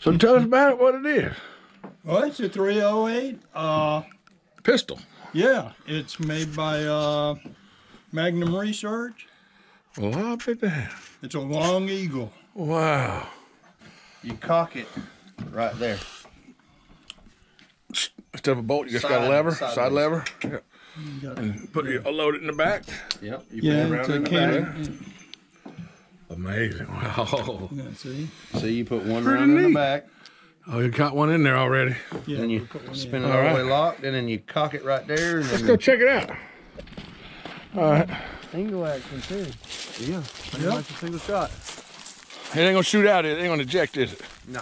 So tell us about it, what it is. Well, it's a 308. Uh, Pistol. yeah, it's made by uh, Magnum Research. Well, how big that? It's a Lone Eagle. Wow. You cock it right there. Instead of a bolt, you just got a lever, side side lever. lever. Yep. And put it, load it in the back. Yep. You Yeah, put it it's around a in the can. back. Amazing. Wow. Yeah, see? So you put one Pretty round in neat. the back, Oh, you got one in there already. Yeah, then you we'll put one in. spin it all, All the right. way locked, and then you cock it right there. And Let's then go check it out. All right. Single action too. Yeah. Pretty Yep. much a single shot. It ain't gonna shoot out. It ain't gonna eject, is it? No.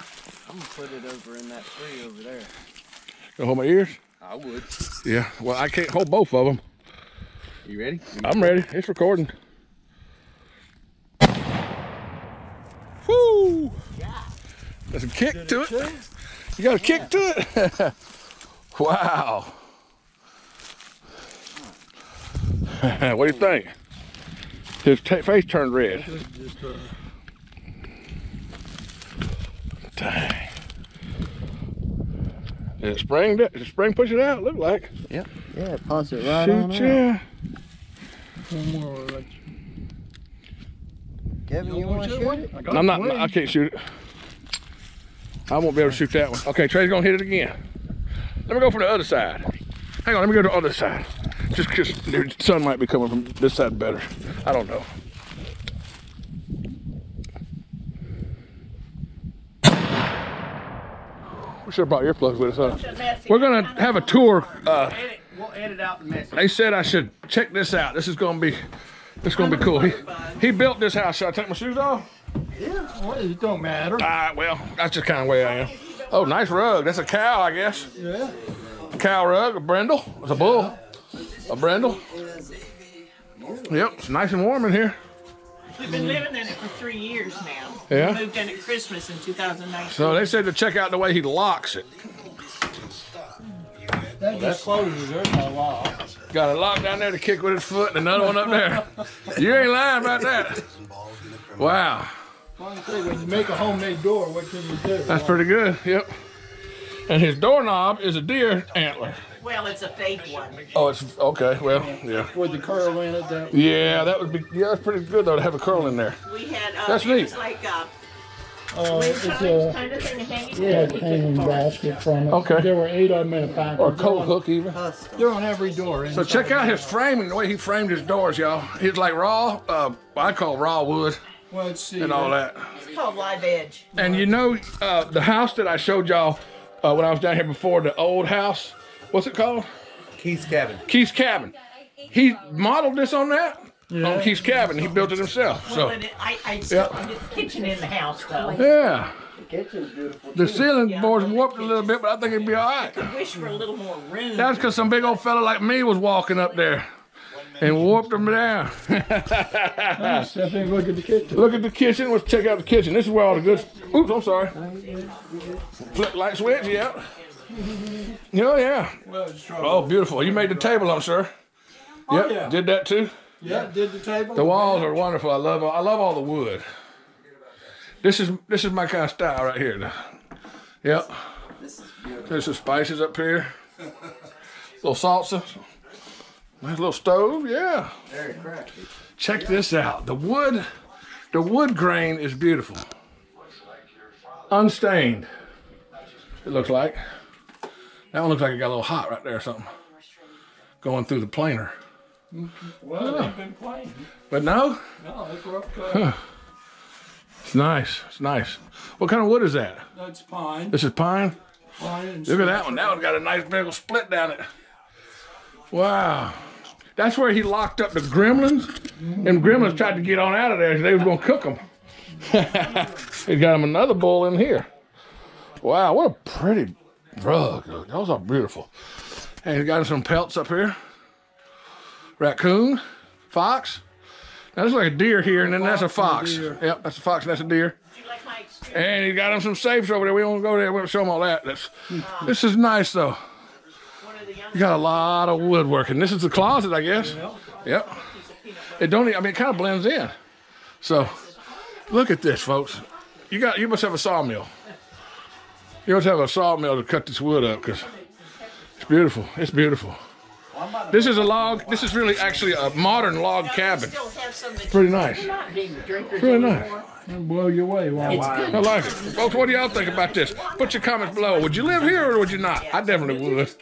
I'm gonna put it over in that tree over there. Gonna hold my ears? I would. Yeah. Well, I can't hold both of them. You ready? I'm ready. It's recording. There's a kick to it. You got a kick to it. wow. what do you think? His ta face turned red. Just, uh, Dang. Did it spring? Did it spring push it out? Look like. Yep. Yeah, it pops it right on Shoot out. yeah. one more. will let you- Kevin, you, You want want to to shoot one? it? I got I'm not. I can't shoot it. I won't be able to shoot that one. Okay, Trey's gonna hit it again. Let me go from the other side. Hang on, let me go to the other side. Just because the sun might be coming from this side better. I don't know. We should have brought earplugs with us. Huh? We're gonna have a tour. Uh, We'll edit out the message. they said I should check this out. This is gonna be, this is gonna be cool. He, he built this house. Should I take my shoes off? Well, it don't matter. All right, well, that's just kind of way I am. Oh, nice rug. That's a cow, I guess. Yeah. A cow rug, a brindle. It's a bull. A brindle. Yep, it's nice and warm in here. We've been living in it for three years now. Yeah? We moved in at Christmas in 2019. So they said to check out the way he locks it. That just closes. There's no lock. Got a lock down there to kick with his foot and another one up there. You ain't lying about that. Wow, Well, I say, when you make a homemade door, what can you do? that's pretty good. Yep. And his doorknob is a deer antler. Well, it's a fake one. Oh, it's okay. Well, yeah. With the curl in it, that Yeah, that would be. Yeah, that's pretty good though to have a curl in there. We had, uh, That's neat. was like a uh, it's a kind of thing hanging. yeah, hanging basket from it. Okay. There were eight of them in a package. Or a coat on- hook even. They're on every door. So check out his framing, the way he framed his doors, y'all. He's like raw, uh, I call raw wood Well, let's see. and all that. It's called Live Edge. And you know, uh, the house that I showed y'all uh, when I was down here before, the old house, what's it called? Keith's cabin. Keith's Cabin. He modeled this on that? Yeah. On Keith's Cabin. He built it himself. Well, So, and it, I, I still Yeah. the kitchen in the house though. yeah. The kitchen's beautiful. The ceiling board's warped a little bit, but I think it'd be all right. I wish for a little more room. That's because some big old fella like me was walking up there and warped them down. Step in, look at the kitchen. Look at the kitchen. Let's check out the kitchen. This is where all the good. Oops, I'm sorry. Flip light switch. Yeah. Oh yeah. Well, it's trouble. Oh, beautiful. You made the table, I'm sure. Oh, yep. yeah. Did that too. Yeah, did the table. The walls are wonderful. I love. I love all the wood. This is this is my kind of style right here. Yep. There's some spices up here. little salsa. Nice little stove. Yeah. Very crafty. Check this out. The wood, the wood grain is beautiful. Unstained. It looks like. That one looks like it got a little hot right there or something. Going through the planer. Well, they've been playing. But no, No, that's rough cut. it's nice. It's nice. What kind of wood is that? That's pine. This is pine? Pine and Look at that one. That one's got a nice big old split down it. Wow. That's where he locked up the gremlins. And gremlins tried to get on out of there. They was going to cook them. he got him another bowl in here. Wow, what a pretty rug. Those are beautiful. And he got him some pelts up here. Raccoon, fox. Now, this is like a deer here, and then that's a fox. and. Yep, that's a fox, and that's a deer. Do you like my? And he got him some safes over there. We won't go there. We won't show him all that. That's, ah. this is nice though. One of the young You got a lot of woodworking. This is the closet, I guess. Yep. It don't. I mean, it kind of blends in. So, look at this, folks. You got. You must have a sawmill. You must have a sawmill to cut this wood up because it's beautiful. It's beautiful. This is a log. This is really actually a modern log cabin. Still have some that Pretty nice. you're not big drinkers Pretty nice. It'll blow you away. Wow. It's good. I like it. Folks, what do y'all think about this? Put your comments below. Would you live here or would you not? I definitely would.